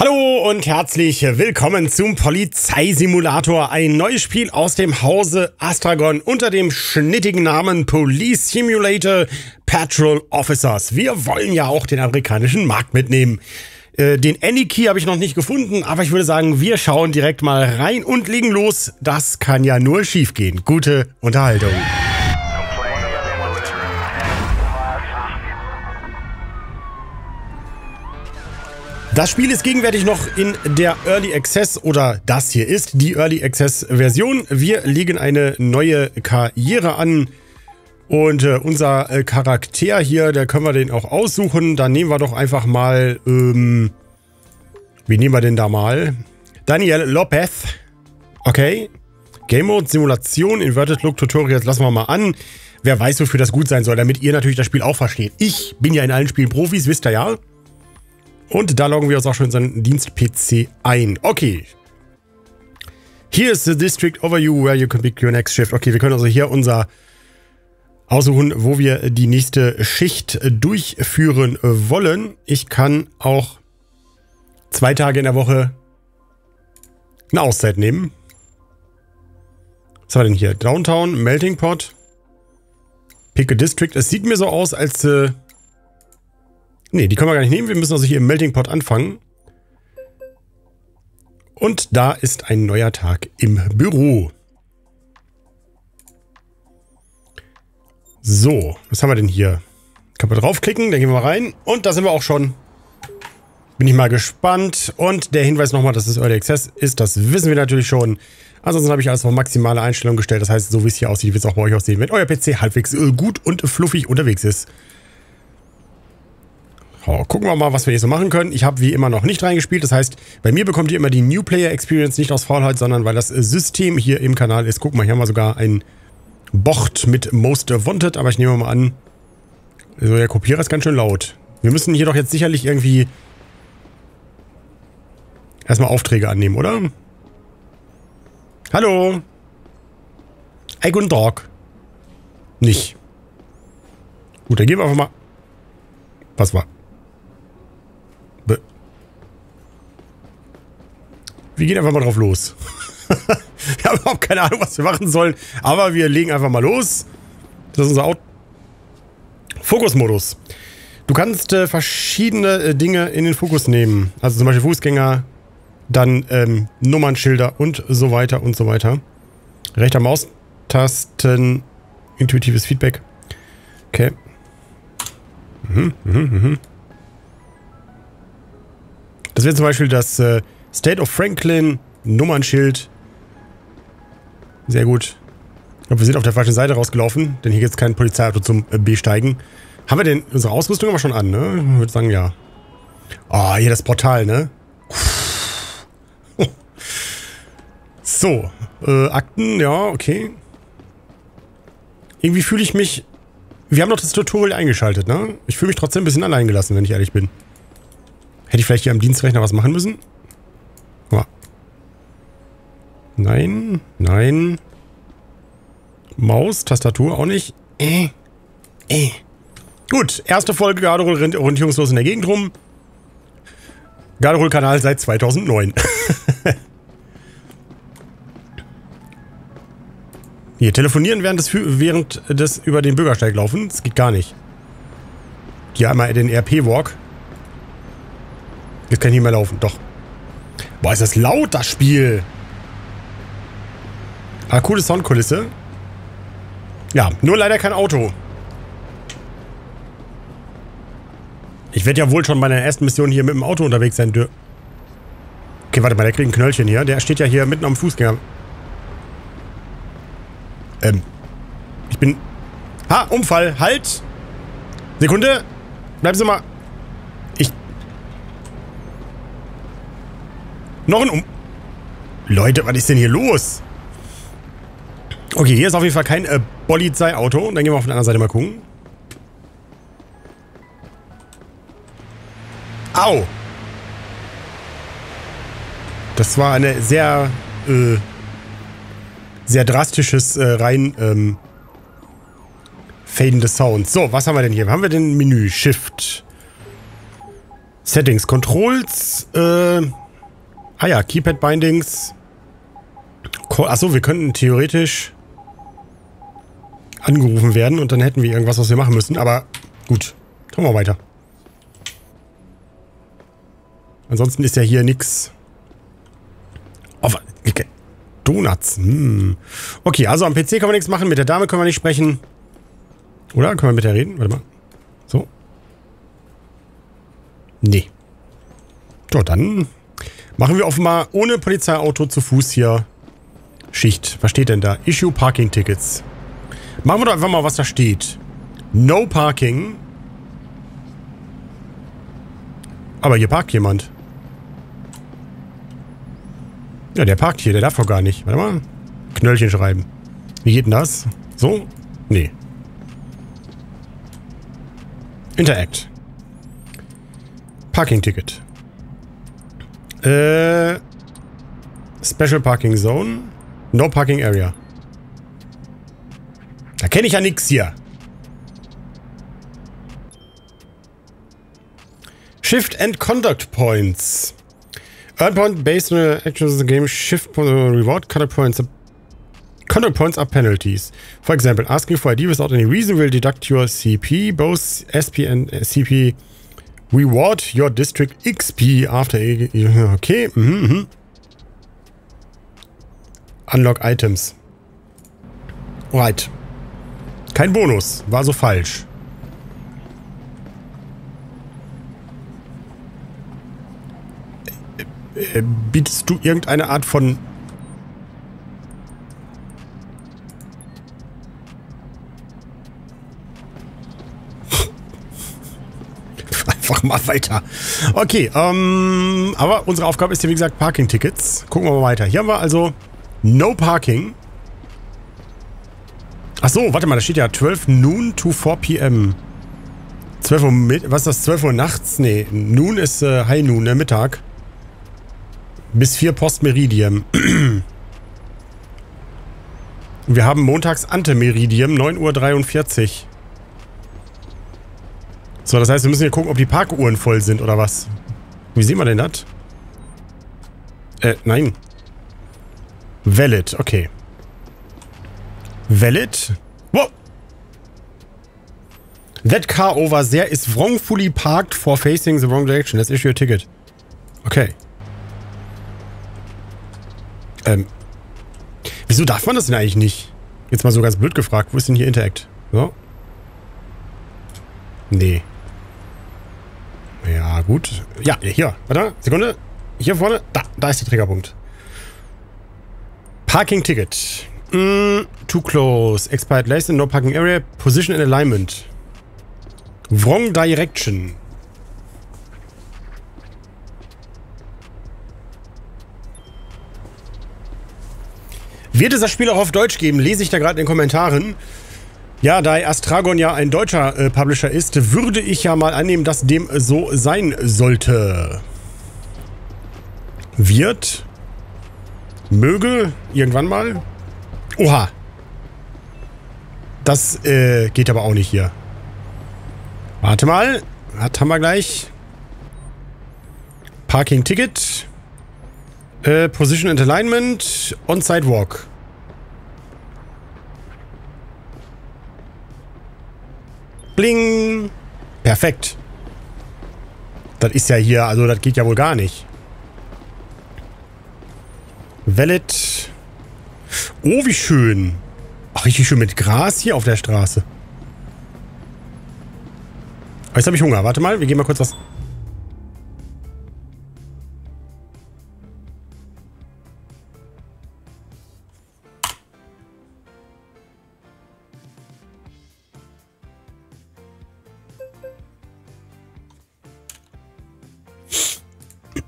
Hallo und herzlich willkommen zum Polizeisimulator, ein neues Spiel aus dem Hause Astragon unter dem schnittigen Namen Police Simulator Patrol Officers. Wir wollen ja auch den amerikanischen Markt mitnehmen. Äh, den Any-Key habe ich noch nicht gefunden, aber ich würde sagen, wir schauen direkt mal rein und legen los. Das kann ja nur schief gehen. Gute Unterhaltung. Das Spiel ist gegenwärtig noch in der Early Access oder das hier ist die Early Access Version. Wir legen eine neue Karriere an und äh, unser äh, Charakter hier, der können wir den auch aussuchen. Dann nehmen wir doch einfach mal, ähm, wie nehmen wir denn da mal? Daniel Lopez. Okay. Game Mode, Simulation, Inverted Look Tutorials lassen wir mal an. Wer weiß, wofür das gut sein soll, damit ihr natürlich das Spiel auch versteht. Ich bin ja in allen Spielen Profis, wisst ihr ja. Und da loggen wir uns auch schon in seinen Dienst-PC ein. Okay. Here is the District Overview where you can pick your next shift. Okay, wir können also hier unser aussuchen, wo wir die nächste Schicht durchführen wollen. Ich kann auch zwei Tage in der Woche eine Auszeit nehmen. Was haben wir denn hier? Downtown, Melting Pot, Pick a District. Es sieht mir so aus, als äh, Ne, die können wir gar nicht nehmen. Wir müssen also hier im Melting Pot anfangen. Und da ist ein neuer Tag im Büro. So, was haben wir denn hier? Können wir draufklicken, dann gehen wir mal rein. Und da sind wir auch schon. Bin ich mal gespannt. Und der Hinweis nochmal, dass es Early Access ist, das wissen wir natürlich schon. Ansonsten habe ich alles auf maximale Einstellung gestellt. Das heißt, so wie es hier aussieht, wird es auch bei euch aussehen, wenn euer PC halbwegs äh, gut und fluffig unterwegs ist. Oh, gucken wir mal, was wir hier so machen können. Ich habe wie immer noch nicht reingespielt. Das heißt, bei mir bekommt ihr immer die New Player Experience nicht aus Faulheit, sondern weil das System hier im Kanal ist. Guck mal, hier haben wir sogar ein Bocht mit Most Wanted. Aber ich nehme mal an, also der Kopierer ist ganz schön laut. Wir müssen hier doch jetzt sicherlich irgendwie erstmal Aufträge annehmen, oder? Hallo? Hey, guten Tag. Nicht. Gut, dann gehen wir einfach mal... Was war? Wir gehen einfach mal drauf los. wir haben überhaupt keine Ahnung, was wir machen sollen. Aber wir legen einfach mal los. Das ist unser Auto. Fokusmodus. Du kannst äh, verschiedene äh, Dinge in den Fokus nehmen. Also zum Beispiel Fußgänger, dann ähm, Nummernschilder und so weiter und so weiter. Rechter Maustasten, intuitives Feedback. Okay. Mhm, mhm, mhm. Das wäre zum Beispiel das äh, State of Franklin, Nummernschild. Sehr gut. Ich glaube, wir sind auf der falschen Seite rausgelaufen, denn hier gibt es kein Polizeiauto zum äh, Besteigen. Haben wir denn unsere Ausrüstung aber schon an, ne? Ich würde sagen, ja. Oh, hier das Portal, ne? So, äh, Akten, ja, okay. Irgendwie fühle ich mich... Wir haben doch das Tutorial eingeschaltet, ne? Ich fühle mich trotzdem ein bisschen allein gelassen, wenn ich ehrlich bin. Hätte ich vielleicht hier am Dienstrechner was machen müssen? Nein, nein. Maus, Tastatur auch nicht. Äh, äh. Gut, erste Folge Garderol rennt orientierungslos in der Gegend rum. Garderol-Kanal seit 2009. Hier, telefonieren während des, während des über den Bürgersteig laufen. Das geht gar nicht. Hier einmal den RP-Walk. Jetzt kann ich nicht mehr laufen. Doch. Boah, ist das laut, das Spiel. Ah, coole Soundkulisse. Ja, nur leider kein Auto. Ich werde ja wohl schon bei ersten Mission hier mit dem Auto unterwegs sein. Okay, warte mal, der kriegt ein Knöllchen hier. Der steht ja hier mitten am Fußgänger. Ähm. Ich bin... Ha, Unfall. Halt. Sekunde. Bleiben Sie mal... Ich... Noch ein Um... Leute, was ist denn hier los? Okay, hier ist auf jeden Fall kein äh, Polizeiauto. Dann gehen wir auf der anderen Seite mal gucken. Au! Das war eine sehr, äh, sehr drastisches äh, rein ähm, fadendes Sound. So, was haben wir denn hier? Haben wir denn Menü? Shift. Settings, Controls, äh, ah ja, Keypad Bindings. Achso, wir könnten theoretisch angerufen werden und dann hätten wir irgendwas, was wir machen müssen. Aber gut, kommen wir weiter. Ansonsten ist ja hier nichts. Oh, okay. Donuts. Hm. Okay, also am PC können wir nichts machen. Mit der Dame können wir nicht sprechen. Oder? Können wir mit der reden? Warte mal. So. Nee. So, dann machen wir offenbar ohne Polizeiauto zu Fuß hier Schicht. Was steht denn da? Issue Parking Tickets. Machen wir doch einfach mal, was da steht. No Parking. Aber hier parkt jemand. Ja, der parkt hier. Der darf doch gar nicht. Warte mal. Knöllchen schreiben. Wie geht denn das? So? Nee. Interact. Parking Ticket. Äh. Special Parking Zone. No Parking Area. Da kenne ich ja nichts hier. Shift and Conduct Points. Earn point based on the actions of the game. Shift point reward conduct points. Conduct points are penalties. For example, asking for ID without any reason will deduct your CP. Both SP and CP reward your district XP after... Okay. Mhm, mhm. Unlock Items. Right. Kein Bonus. War so falsch. Äh, äh, bietest du irgendeine Art von... Einfach mal weiter. Okay, ähm, aber unsere Aufgabe ist ja wie gesagt Parking-Tickets. Gucken wir mal weiter. Hier haben wir also No Parking. So, warte mal, da steht ja 12 noon to 4 p.m. 12 Uhr mit, was ist das? 12 Uhr nachts? Nee, noon ist äh, High Noon, der Mittag. Bis 4 Postmeridium. Wir haben montags Antemeridium, 9.43 Uhr. So, das heißt, wir müssen hier gucken, ob die Parkuhren voll sind oder was. Wie sehen wir denn das? Äh, nein. Valid, okay. Valid? Whoa! That car over there is wrongfully parked for facing the wrong direction. Let's issue a ticket. Okay. Ähm. Wieso darf man das denn eigentlich nicht? Jetzt mal so ganz blöd gefragt. Wo ist denn hier Interact? So. Nee. Ja, gut. Ja, hier. Warte, Sekunde. Hier vorne. Da, da ist der Triggerpunkt. Parking Ticket. Mm, too close. Expired license, no parking area. Position and alignment. Wrong direction. Wird es das Spiel auch auf Deutsch geben? Lese ich da gerade in den Kommentaren. Ja, da Astragon ja ein deutscher äh, Publisher ist, würde ich ja mal annehmen, dass dem so sein sollte. Wird möge irgendwann mal. Oha. Das äh, geht aber auch nicht hier. Warte mal. Was haben wir gleich? Parking Ticket. Äh, Position and Alignment. On-Site Walk. Bling. Perfekt. Das ist ja hier, also das geht ja wohl gar nicht. Valid. Oh, wie schön. Ach, richtig schön mit Gras hier auf der Straße. jetzt habe ich Hunger. Warte mal, wir gehen mal kurz was...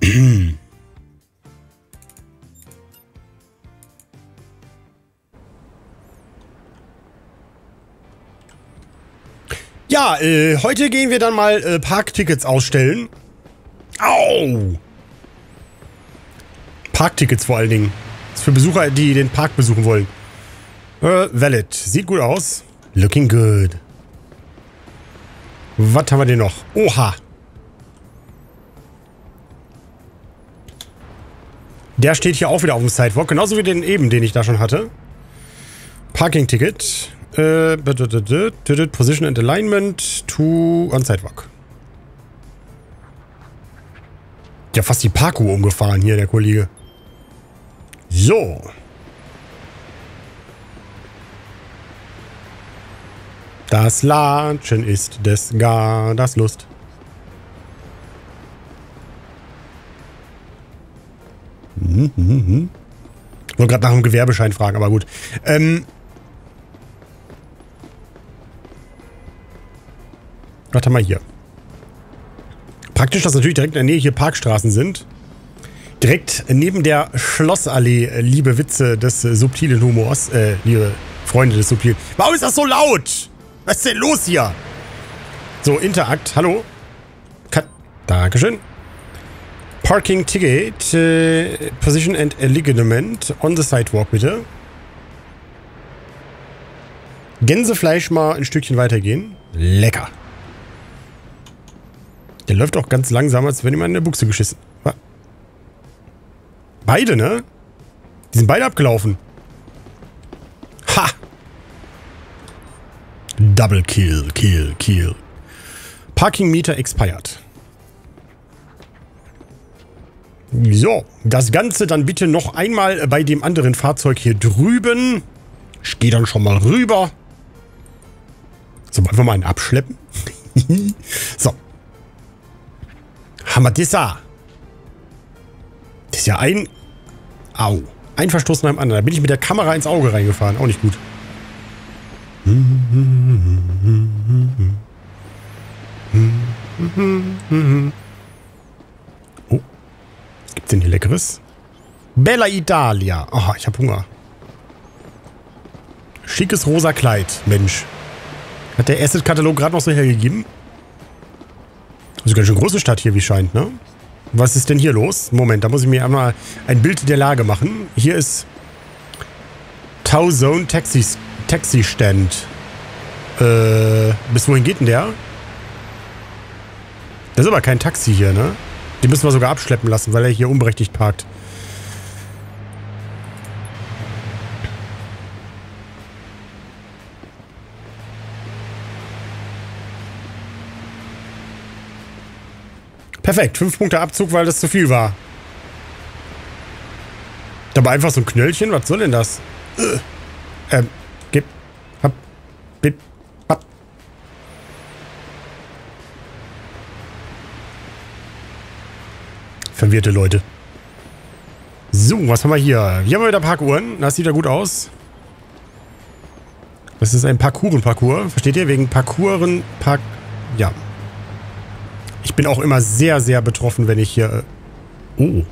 Äh, heute gehen wir dann mal äh, Parktickets ausstellen. Au! Parktickets vor allen Dingen. Das ist für Besucher, die den Park besuchen wollen. Äh, valid. Sieht gut aus. Looking good. Was haben wir denn noch? Oha. Der steht hier auch wieder auf dem Sidewalk. Genauso wie den eben, den ich da schon hatte. Parking-Ticket. Äh, Position and Alignment to on Sidewalk. Ja, fast die Parkuhr umgefahren hier, der Kollege. So. Das Latschen ist des gar das Lust. Hm, hm, hm. Ich wollte gerade nach einem Gewerbeschein fragen, aber gut. Ähm. Warte mal hier. Praktisch, dass natürlich direkt in der Nähe hier Parkstraßen sind. Direkt neben der Schlossallee, liebe Witze des subtilen Humors, äh, liebe Freunde des subtilen. Warum ist das so laut? Was ist denn los hier? So, Interakt, hallo. Cut. Dankeschön. Parking Ticket, äh, Position and Alignment on the Sidewalk, bitte. Gänsefleisch mal ein Stückchen weitergehen. Lecker. Der läuft auch ganz langsam, als wenn ihm in der Buchse geschissen. Beide, ne? Die sind beide abgelaufen. Ha! Double Kill, Kill, Kill. Parking Meter expired. So, das Ganze dann bitte noch einmal bei dem anderen Fahrzeug hier drüben. Ich gehe dann schon mal rüber. So, wir mal einen abschleppen? so, wir das da? Das ist ja ein... Au. Ein Verstoß nach dem anderen. Da bin ich mit der Kamera ins Auge reingefahren. Auch nicht gut. Oh. Was gibt's denn hier Leckeres? Bella Italia. Oh, ich hab Hunger. Schickes rosa Kleid. Mensch. Hat der Asset-Katalog gerade noch so hergegeben? Eine ganz schön große Stadt hier, wie scheint, ne? Was ist denn hier los? Moment, da muss ich mir einmal ein Bild der Lage machen. Hier ist Tau Zone Taxi, Taxi Stand. Äh, bis wohin geht denn der? Das ist aber kein Taxi hier, ne? Die müssen wir sogar abschleppen lassen, weil er hier unberechtigt parkt. Perfekt, fünf Punkte Abzug, weil das zu viel war. Aber einfach so ein Knöllchen, was soll denn das? Äh, ähm, gib, hab, bip, hab. Verwirrte Leute. So, was haben wir hier? Hier haben wir wieder Parkuhren. Das sieht ja gut aus. Das ist ein Parkouren-Parcours. Versteht ihr? Wegen Parkouren, Park... Ja, ich bin auch immer sehr, sehr betroffen, wenn ich hier... Äh, oh.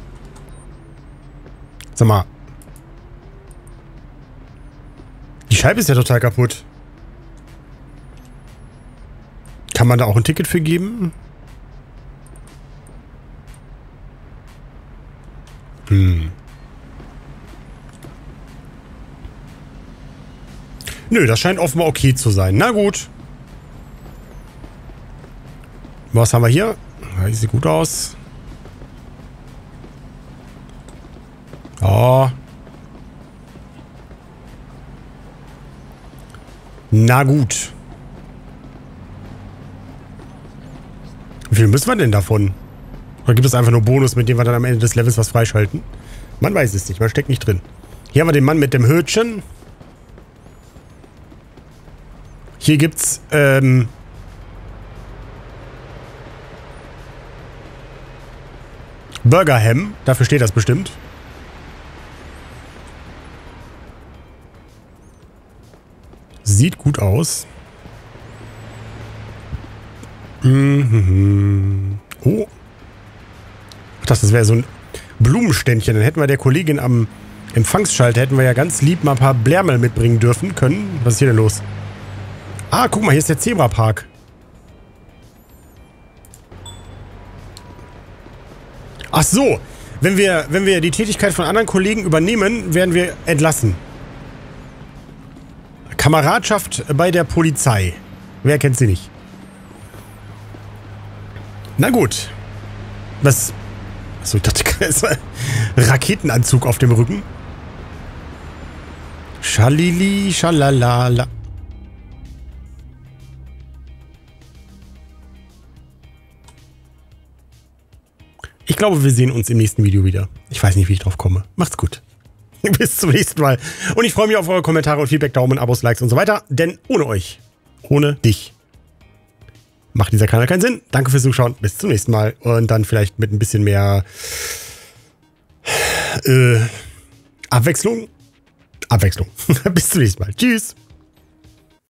Sag mal. Die Scheibe ist ja total kaputt. Kann man da auch ein Ticket für geben? Hm. Nö, das scheint offenbar okay zu sein. Na gut. Was haben wir hier? Ja, sieht gut aus. Oh. Na gut. Wie viel müssen wir denn davon? Oder gibt es einfach nur Bonus, mit dem wir dann am Ende des Levels was freischalten? Man weiß es nicht, man steckt nicht drin. Hier haben wir den Mann mit dem Hütchen. Hier gibt's, ähm, Burger Ham, dafür steht das bestimmt. Sieht gut aus. Mhm. Oh. Dachte, das wäre so ein Blumenständchen. Dann hätten wir der Kollegin am Empfangsschalter, hätten wir ja ganz lieb mal ein paar Blärmel mitbringen dürfen können. Was ist hier denn los? Ah, guck mal, hier ist der Zebrapark. Ach so, wenn wir, wenn wir die Tätigkeit von anderen Kollegen übernehmen, werden wir entlassen. Kameradschaft bei der Polizei. Wer kennt sie nicht? Na gut. Was, Achso, ich dachte, es war Raketenanzug auf dem Rücken. Schalili, schalalala. Ich glaube, wir sehen uns im nächsten Video wieder. Ich weiß nicht, wie ich drauf komme. Macht's gut. Bis zum nächsten Mal. Und ich freue mich auf eure Kommentare und Feedback, Daumen, Abos, Likes und so weiter. Denn ohne euch, ohne dich, macht dieser Kanal keinen Sinn. Danke fürs Zuschauen. Bis zum nächsten Mal. Und dann vielleicht mit ein bisschen mehr äh, Abwechslung. Abwechslung. Bis zum nächsten Mal. Tschüss.